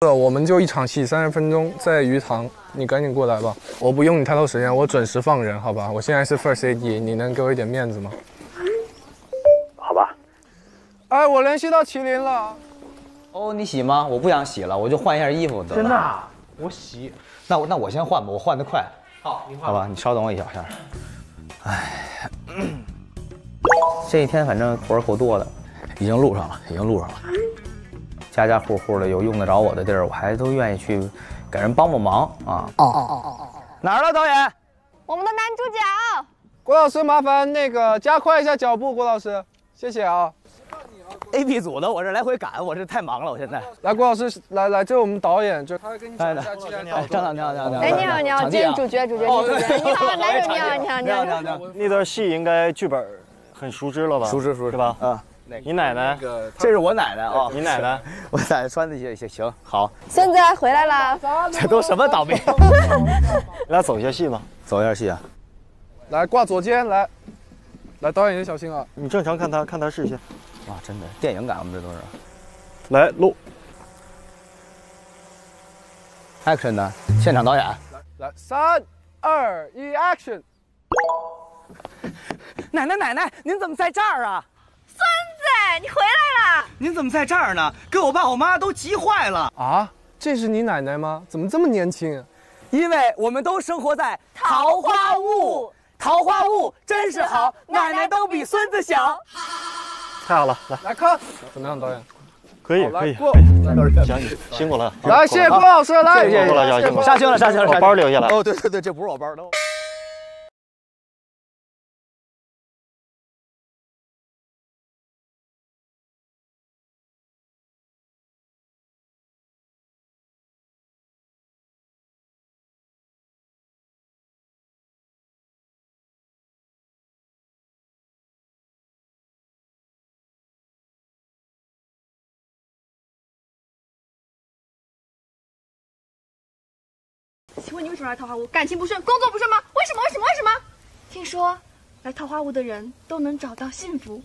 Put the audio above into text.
呃，我们就一场戏，三十分钟在鱼塘，你赶紧过来吧，我不用你太多时间，我准时放人，好吧？我现在是 first AD，你能给我一点面子吗？好吧。哎，我联系到麒麟了。哦，你洗吗？我不想洗了，我就换一下衣服得了。真的？我洗。那我那我先换吧，我换的快。好，你换。好吧，你稍等我一小下。哎，这一天反正活儿够多的，已经录上了，已经录上了。家家户户的有用得着我的地儿，我还都愿意去给人帮帮忙啊！哦哦哦哦哦！哪儿了导演？我们的男主角郭老师，麻烦那个加快一下脚步，郭老师，谢谢啊。A B 组的，我这来回赶，我这太忙了，我现在。来，郭老师，来来，这是我们导演，就他会跟你讲一下。你好，张导，你好，你好，你好。哎，你好，你好，这是主角，主角，主角。你好，男主，你好，你好，你好，你好，你好。那段戏应该剧本很熟知了吧？熟知，熟知，是吧？嗯。你奶奶，这是我奶奶啊！你奶奶，我奶奶穿的也行行好。孙子回来了，这都什么倒霉？来走一下戏吧，走一下戏啊！来挂左肩，来，来导演也小心啊！你正常看他，看他视线。哇，真的电影感，我们这都是。来录，action 呢？现场导演，来，三二一，action！奶奶奶奶，您怎么在这儿啊？你回来了！您怎么在这儿呢？给我爸我妈都急坏了啊！这是你奶奶吗？怎么这么年轻？因为我们都生活在桃花坞，桃花坞真是好，奶奶都比孙子小。太好了，来来看怎么样，导演？可以可以，行，辛苦了。来，谢谢郭老师，来，谢谢郭老师，杀青了，杀青了，把包留下来。哦，对对对，这不是我包的。请问你为什么来桃花坞？感情不顺，工作不顺吗？为什么？为什么？为什么？听说来桃花坞的人都能找到幸福。